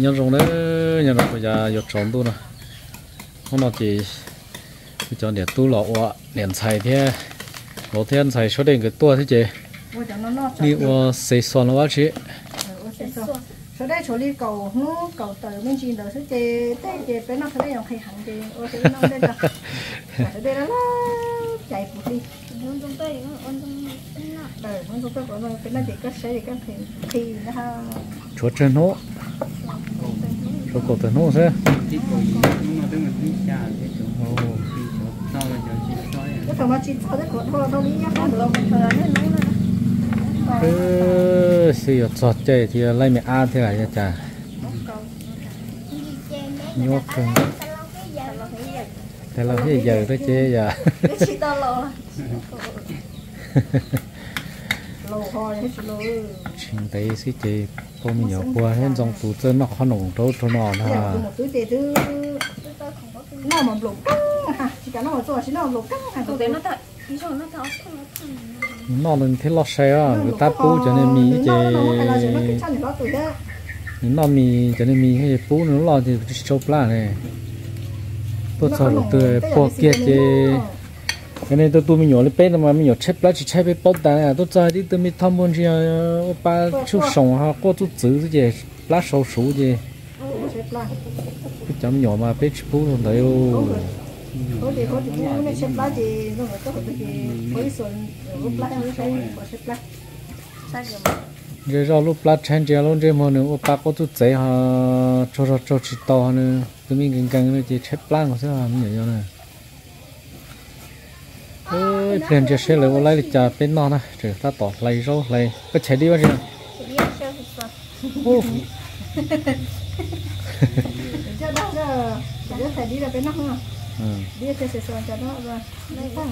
nhân rồng đấy nhân rồng bây giờ giọt tròn tu nè. Hôm nào thì cho để tu lọ đèn xài thế. Lọ thiên xài số đèn cái tua thế chị. Đi qua xây son nó chị số đây số đi cầu nó cầu tờ bên trên đó số chế tê chế bên nó số đây là khi hẳn chế ô số nó đây là số đây là chạy phụ đi. Ôn trong tay ôn trong đời không có cái nó cái nó chỉ có sẽ thì có thì thì nó ha. Chúa trên nó cho cái cổ nó nói nó ơ xì ở chọt chơi thì lấy mẹ ăn thế này chả nhốt thế là cái giờ đó chơi giờ chính đấy xí chơi tôi mình nhỏ qua hết dòng tủ chân nó khó nồng đâu cho nó tiền thứ nó mà lục căng ha chỉ cả nó mà 做 chỉ nó lục căng ha nó thật ví dụ nó thật nó nên thế lo xe à người ta bú cho nên mì nó hay là nó mì cho nên mì hay bú nó lo thì chụp lại này. Tôi sợ là tôi bỏ kia chơi cái này tôi tôi mình nhỏ lên bên mà mình nhỏ chết lá chỉ chết bên bóp đá à. Tôi chơi đi tôi mình thăm muốn gì ba ờ, chú sống ha có chút chữ gì, lá sâu số gì. Cái chấm nhỏ mà biết bú rồi đấy ô có gì lúc giờ ra lúc lá chén chén luôn chứ mà nữa ba có chú giấy ha cho cho cho chỉ to nữa. Tôi mình gần gần nó chỉ chết lá của sao mình nhớ này ơi tiền chỉ sẽ lấy lấy được trả bên nó nè chỉ ta tỏ lấy rau lấy cái chạy đi bao nhiêu thì sao ô chứ đó phải đi là bên nó không ừ đi sẽ sẽ cho nó rồi đây ta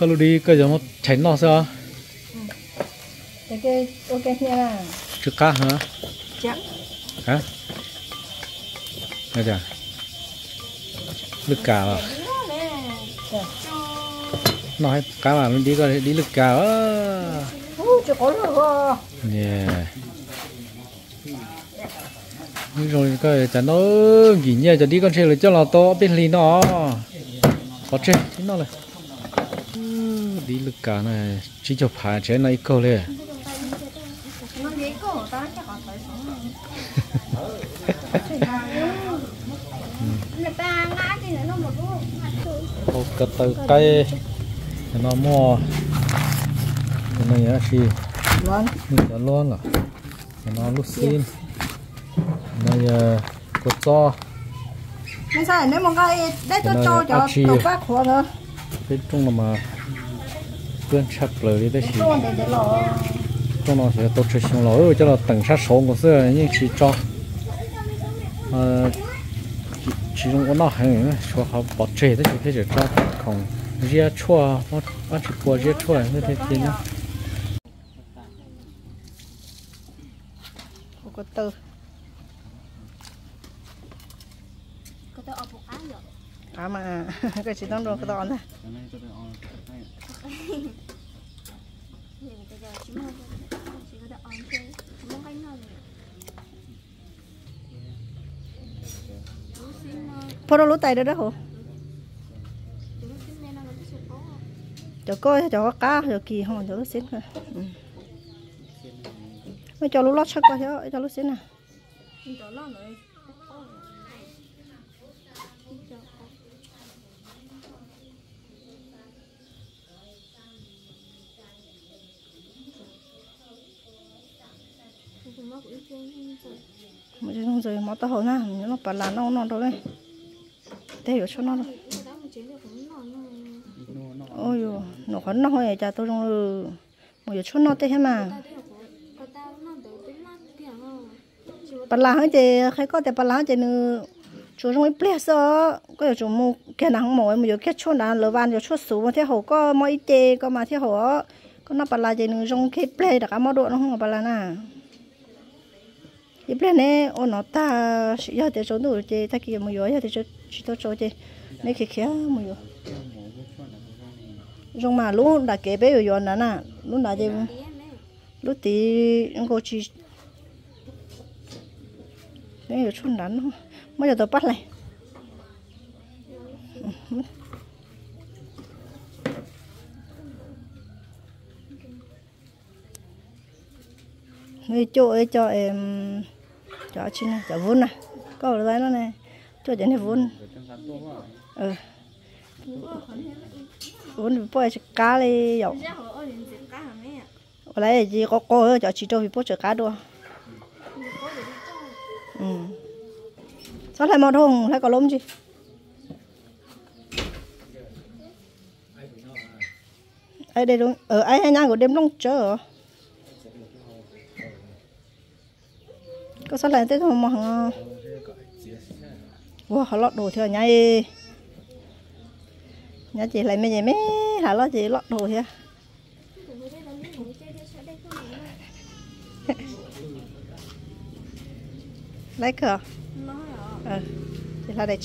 kalau đi cái giống chén nó sao? Cái cái ok nha. Chưa cá hả? Chắc. Hả nghe chưa lực cá à nói cá mà nó đi coi đi lực cả. Ủa, chưa có rồi yeah rồi coi chả nó nghỉ nhẹ chả đi con xe rồi cho nó to bên lì nó. Có chơi nó này. Đi lực cả này chỉ cho phải chế này câu lên ô cái từ cây nó mua cái này là gì mình đã luôn rồi à? nó lúc xin này ờ, có cho. Không sao nếu mà cái để cho cho cho tàu bác khổ nữa cái chung là mà quên chặt lời đi đấy chỉ ตัวเด็ดๆหรอ trong nó sẽ tổ chức xong rồi cho là tầng sát số của xưa nhưng chỉ cho ờ, chỉ chỉ trong cái nó hay nữa cho họ bỏ chế đấy chỉ cái cho không ria chua nó nó chỉ qua ria chua như thế thì nó ก็เตอ có tôi ở một áo rồi ถามมา ก็สิต้องโดนกระตอนนะ thì người ta giờ Photo lúa tay đó đó hổ? Chỗ có chỗ cá, chỗ kỳ hòn chỗ xin cơ mới ừ. cho lúa lót chắc coi chứ cho lúa xin à Hãy subscribe cho kênh Ghiền Mì Gõ Để không bỏ lỡ những video hấp dẫn mà chỉ không rồi mà tao hỏi na nhớ nó bà là nó non đâu đấy thế hiểu cho nó rồi. Ôi yo nó khó nó hỏi à, cha tôi trong rồi. Mà giờ cho nó thế hả mà. Bà là hết chị khai có thì bà là hết chị nữa? Chú trong ấy ple sơ có giờ chú mua cái nắng mỏi mua mà giờ cái chỗ nào lỡ van giờ chỗ số mà thế hồ có mỗi chị có mà thế hồ có nó bà là chị nữa? Trong cái ple đặc mà độ nó không bà là nào 一般呢，我拿大要得做努的，他给没有，要得做许多做的，你看看没有？dùng mà lúc là kế bé rồi nè nè lúc là gì dạ. lúc tí ngô chi bé rồi chun đắn mới giờ tôi bắt lại. Người chỗ ấy cho em cho chín, này cho vốn này có cái nó này cho cho này vốn ừ ờ. vốn bỏ cho cá đi dọc cá ở đây gì có có cho chị cho bị bỏ cho cá đua. Ừ. Sao lại mò thùng lại có lốm gì ai đây đúng ở ai hay nhang của đêm đông chờ có sao lại không mà wow họ lót đồ theo ấy nhà chị lại mấy gì mấy hả lót chị lót đồ theo lấy cờ ờ chị là để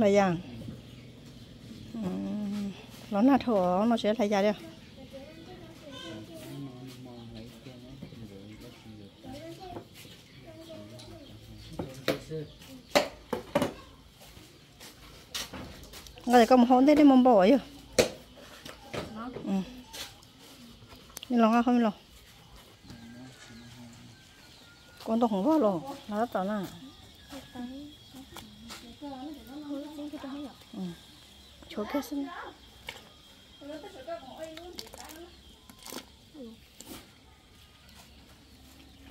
chia gì nó là thổ nó sẽ thay ra đi. Ngay có một hôn thế ừ. đi mong bỏ vậy? ừ. Lòng không lòng con tôi không vào lòng nó chỗ kia xin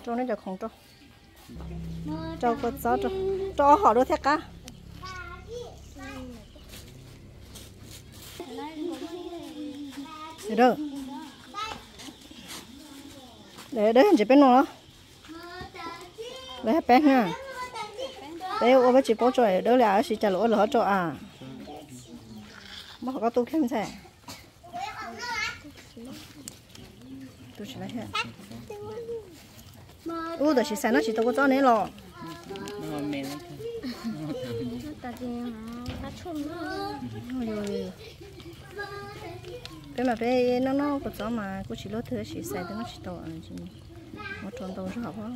cho nó cho không cho cho có gió cho cho họ đôi thét cá để đâu để đấy chỉ bên nó để bên nha để ô bé chỉ bố cho đỡ là chỉ trả lỗ lỡ cho à bỏ họ có tu khen thế tu chỉ là hết u đó chỉ sáng nó chỉ tao có cho nên lo ta mà cái mà bé nó nó có cho mà cô chỉ lót thứ chỉ xài nó chỉ tao ăn chỉ một tròn tao rất quá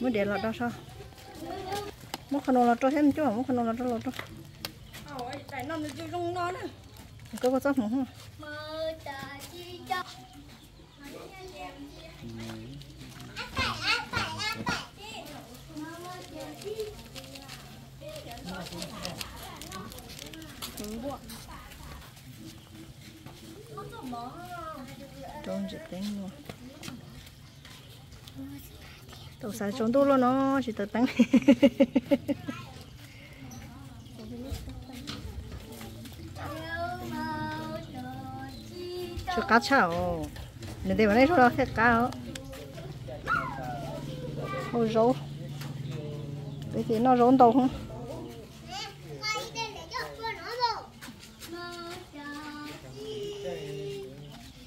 mới để lọt đó sao mất khăn lọt cho thêm chứ mất khăn lọt cho lọt cho. Tại nó nó rung nó nè có có sót không chụp đánh luôn tàu xài trốn tôi luôn nó chỉ tự đánh cho cá chảo. Nên để vào đây cho hết cá đó. Hồi rau vậy thì nó rốn đầu không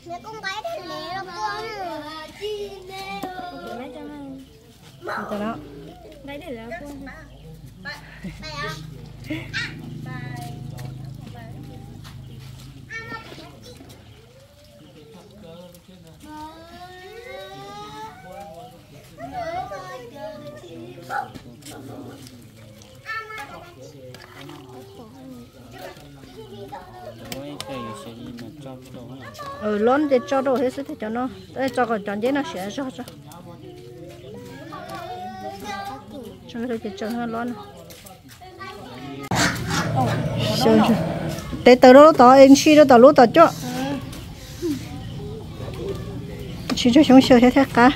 mẹ con gái thì lẹ lắm con lấy cho mình cho nó lấy để là con ừ lớn để cho đồ hết sức thì cho nó. Đây cho còn chọn dễ nó sẽ cho cho. Cho cái cái cho nó lớn. Rồi, rồi. để từ đó tao em chi đó lúc tao cho chi cho chúng sửa thế thế cả.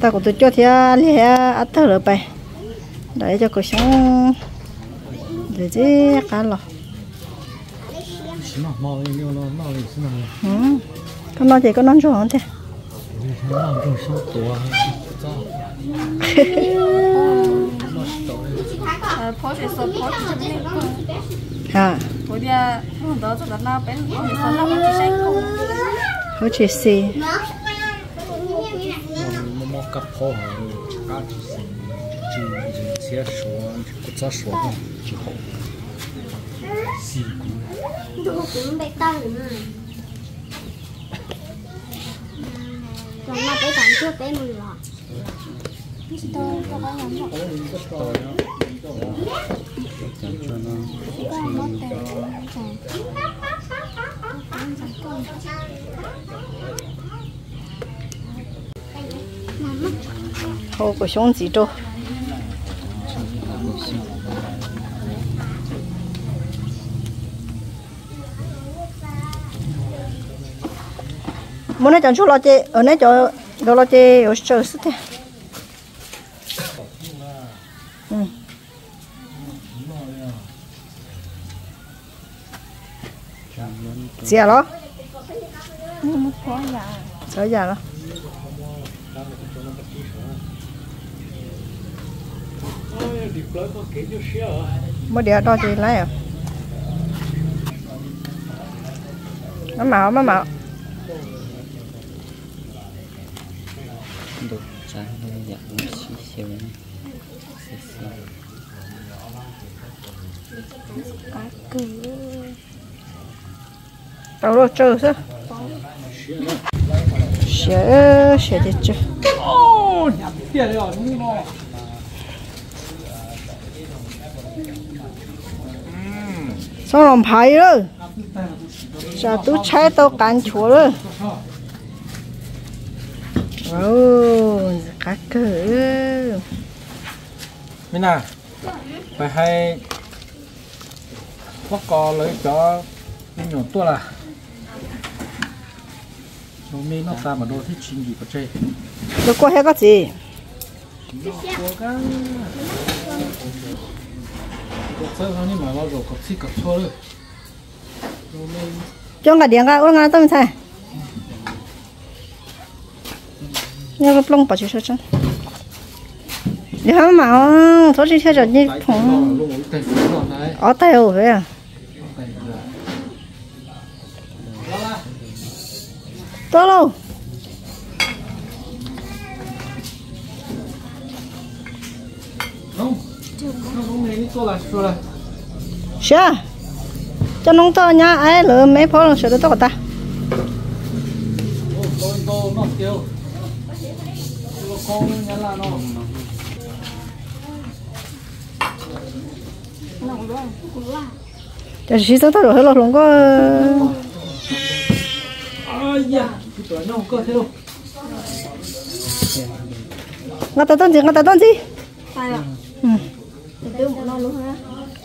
Ta cũng tự cho thì lẽ ăn thở rồi bài để cho cuộc sống để chứ cả lọ nào ừ. Con nói thì con nói rồi thế. Làm phố số phố thì chấm nên ha phố đi không đó cho bên không có chỉ sai không không chỉ si một một cặp phố cả chỉ chỉ xe số chỉ có số chỉ hộ si cũng đồ cũng bị tăng rồi còn mà cái tạm trước cái mười lọ Pisto, tao có nhắm rồi. Pisto nhá. Chẳng cho nó. Con mất tiền. Chẳng. Thôi của xuống gì đâu. muốn nói chẳng chút lo chơi ở nơi chỗ đồ chơi ở chỗ sức xe đó, à, sợ già đó. Mới đĩa đó thì lấy à? Nó mạo, nó mạo. đồ trái nó dạng nó xí xíu xí xíu Đâu rồi, chơi sao? Sợ, sợ chết chứ. ô rồi Sao làm phải rồi? giờ tôi chạy tao cắn chúa rồi? ô cá cử. Minh à phải hay bóc cò lấy cho mình nhỏ tua là nó mi nó ta mà đôi thích chín gì có chơi Nó có hết cái gì? cố gắng cuộc sống nó như mà bao giờ có có rồi nó mình Cho cái điện cái uống ngay tâm thế. Nhớ cái plong bảo chú cho chân. Hả mà, thôi đi theo cho đi cái nó này Ở tay ở vậy à? Là Sure. Cho nông to nha, ai lỡ mấy phố là sửa được tốt ta. Cho chị sống tốt rồi hết có ờ. ai da nó không ngắt tay tôn gì? Ngắt tay tôn gì? Ừ. nó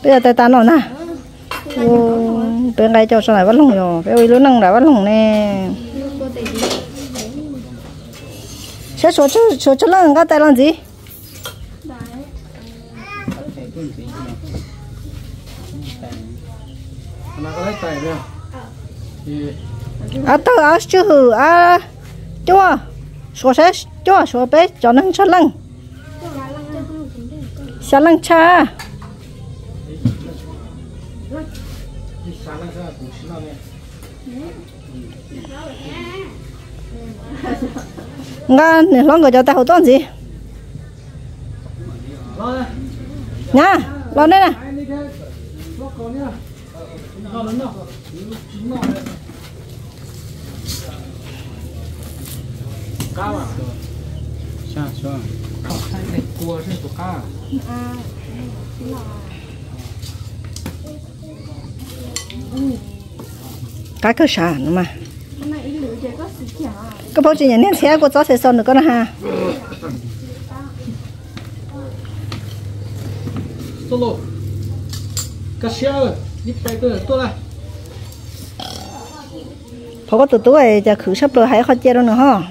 bây giờ tay tàn rồi nè. Bên ngay cho sau này bắt lồng rồi. Cái ơi lớn năng đã bắt lồng nè. Sẽ số cho số cho lăng ngắt tay làm gì? Nó có lấy tay rồi thì à tao à chứ à chúa số sẽ chúa số bé cho năng cho lăng. Xa lăng cha. Nga, nè, lo người cho tao hậu gì? Nha, lo đây nè. Cái cao à? Xa xóa hay này cua thế của cá cái cơ sở nữa mà cái cái bao nhiêu nhà nên xe của cháu sẽ xong được con ha? Solo cá xeo đi tay tôi tôi này họ có từ tuổi giờ khử sắp rồi hay khó chơi đâu nữa ha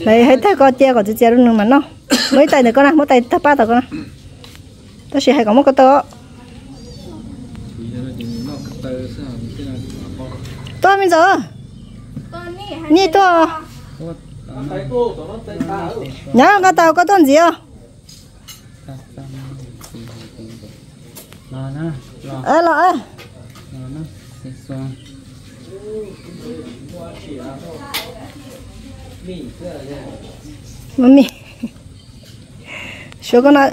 này hay thay có chơi có chơi đâu nữa mà nó. Mấy tay này con nào mấy tay thắp ba tao con nào tao chỉ hay có một cái tao nào tôi bây giờ. Con nhị to thấy cô tao nhớ tàu có tôn gì không? Ê là ê lo nó sẽ xoan mami số con nó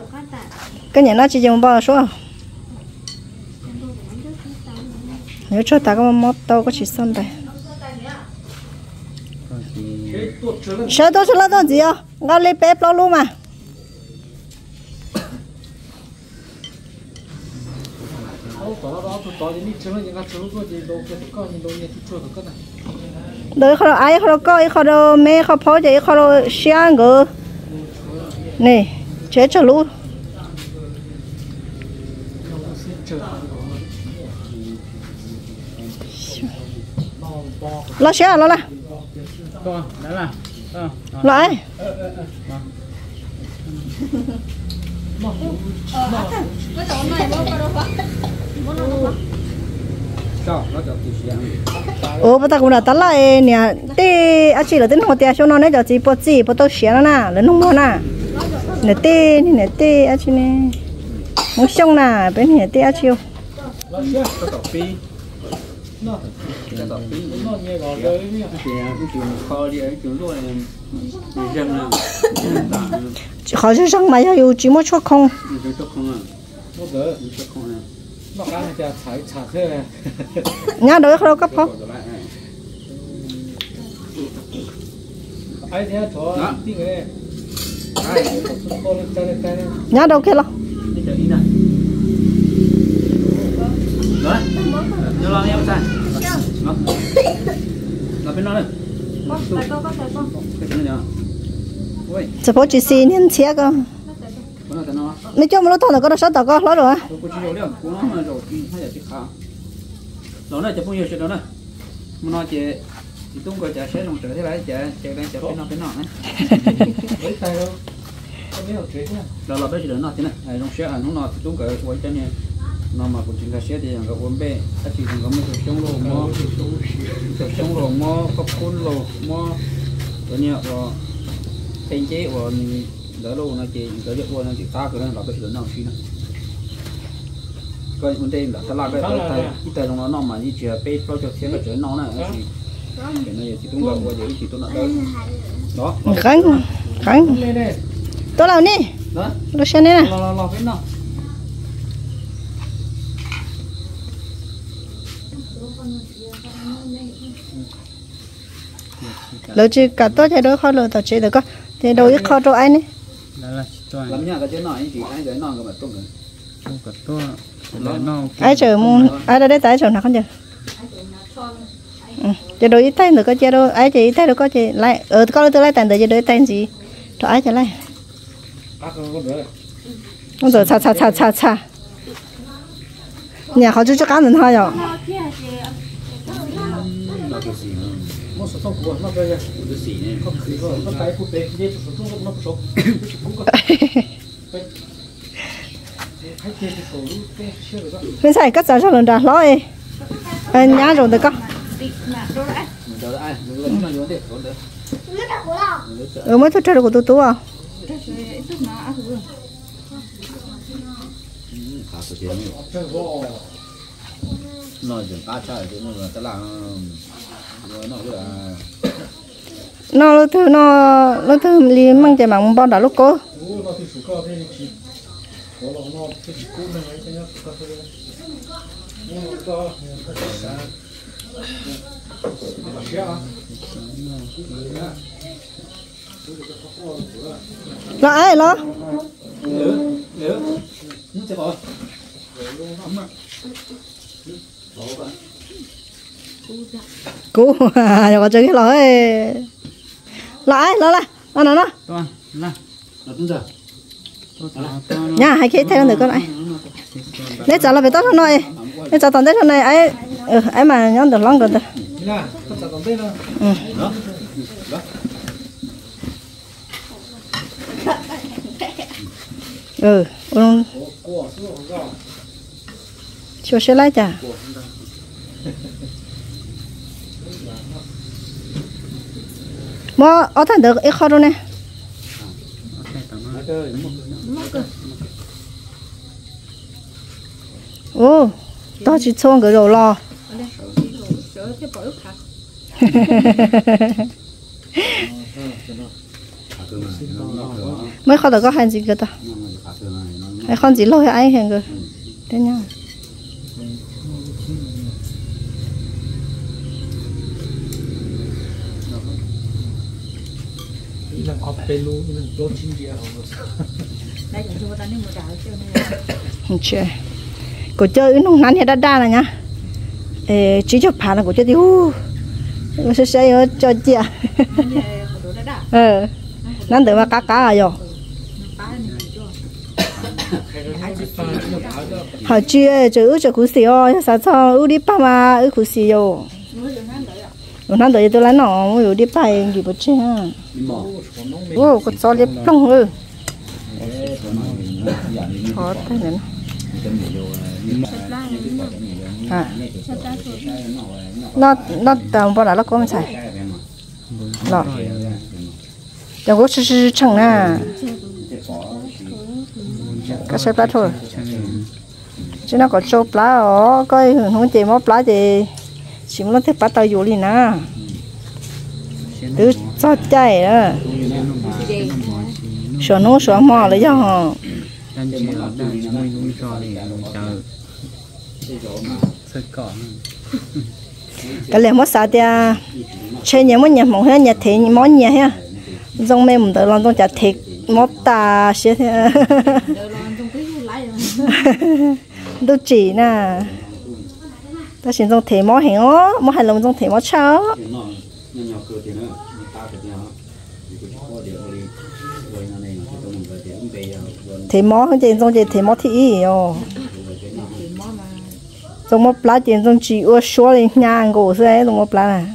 cái nhà nó chỉ dùng bao số nếu cho ta có một tàu có chỉ xong đây có tôi sẽ là gì không ngon lấy bếp lo luôn mà Hãy subscribe cho kênh Ghiền Mì Gõ Để không bỏ lỡ những video hấp dẫn đợi họ ai họ có họ đâu mẹ họ phô vậy họ đâu xiang ngờ nè chế cho luôn nó sẽ chơi lo xiang lo là con đó là ờ lại cho nó cho tiêu xíu ô bắt ta cũng là tao lại, nè. Tê à chỉ là tính hồ tê cho nó nè, giờ chỉ bớt gì bớt tao xiang nè lên nông mò nè. Nè tê nè tê à chỉ nè. Muốn xong nè, bên nè tê à chiêu có chỉ muốn cho không? không không tay lên nhá đâu. Kia lo. Có này nhá ôi chỉ có xin chia cơ con nó tên nó mấy chỗ mà nó thằng nó có được sáu tàu có lo rồi tôi có chỉ rồi cô nó mà rồi thì hay là chỉ khá đó này chụp bao nhiêu chuyện đó này. Mà nói chị tung coi chả sẽ nông trở thế chả chả đang chả bên nó bên nọ này lấy tay đâu? Đó là bây giờ nó thế này. Ai nông sẽ ăn nó thì tung coi quay chân này nó mà cũng chỉ là sẽ thì cái quần bê ta chỉ cần có số chống lồ mò. Chống lồ mò có phun lồ mò. Cái nhựa và thành chế và đỡ lồ nó chỉ đỡ được nó chỉ ta cái này là bây giờ nó xí này cái vấn đề là ta làm cái cái tay nó nó mà như chưa bê pro cho thế cái chuyện nó này thì cái này chỉ tung gọi qua giờ chỉ tôi nó đâu đó. Khánh. Khánh. Đây. Tôi làm đi. Đó. Tôi xem đây nè lo lo lo cái nó lỡ chỉ cả tôi thì đôi khó lỡ tao chỉ được có thì đôi ít khó cho anh ấy làm nhà cái chuyện này thì ai cái nó cái mà tung rồi không có to nó ai chờ mua? Ai đây tại chờ nào không chờ? Ừ chỉ đôi ít tay được có chỉ đôi ai chỉ ít tay được có chỉ lại. Ở có tôi lại tàn được chỉ đôi tay gì? Cho ai chỉ lại? Không được cha cha cha cha cha nhà họ chú cho cá nhân thôi rồi nó nó bây giờ này không khí rồi nó tay phụ kia nó cũng có bên sai cắt giá cho lần đã lo ấy anh nhá rồi được không? Ừ mới thôi, chơi được của tôi tú à? Nó dừng cá chơi thì nó là cái là rồi nó là nó nó thứ nó nó thứ li mang chạy bằng bao đã lúc cô nó lòng nó ai lo nếu nếu nó sẽ bỏ cú rồi chơi cái lo ai lo là nó nó nó. Nha hai cái theo được con này. Nếu trả là về tốt hơn nói nếu trả toàn thế hơn này ấy ừ, ấy mà nhóm được có tổng tên đâu ừ. ừ ừ Ủa, của số sẽ lấy chả Mà ở thằng được ít khó đâu nè? Ô đó chỉ xong cái rồi lo mấy khó được có hành gì cơ ta? Hay con gì lôi ai hẹn cơ? Thế nhau là học bên luôn là tốt chính trị học không chơi cô chơi nó nắn hết đa đa là nhá. Ê chỉ cho phá là cô chơi đi u nó sẽ sẽ cho chị ờ. Nắn được mà cá cá à rồi họ chưa chứ cho cú xì sao sao u đi pa mà u cú xì nó nắn được tôi lấy nó u đi pa gì bữa chơi ha ô có cho liếp lông ư khó thế này. À. Nó nó tầm bao là nó có mà xài lọ. Chẳng có sư sư chẳng à. Cái xe plá thôi. Chứ nó có chỗ plá ở coi không chỉ mất plá thì chỉ muốn thích bắt tàu dù đi nè cho chạy đó sợ nó sợ mò lấy cho họ đang chỉ ở đang mới nuôi cho thì chờ sợi cỏ cái này mất sao tia chơi nhiều mất nhà mong hết nhà thế mất nhà ha trong mẹ mình tự làm trong chả thịt mất ta sẽ đâu chỉ nè ta xin trong thế mất hẹn ó mất hai lần trong thế mất cháo thế mó cái tiền trong thế mó thì ý trong một lá tiền trong chỉ ở số lên nhang cổ xe trong một lá này.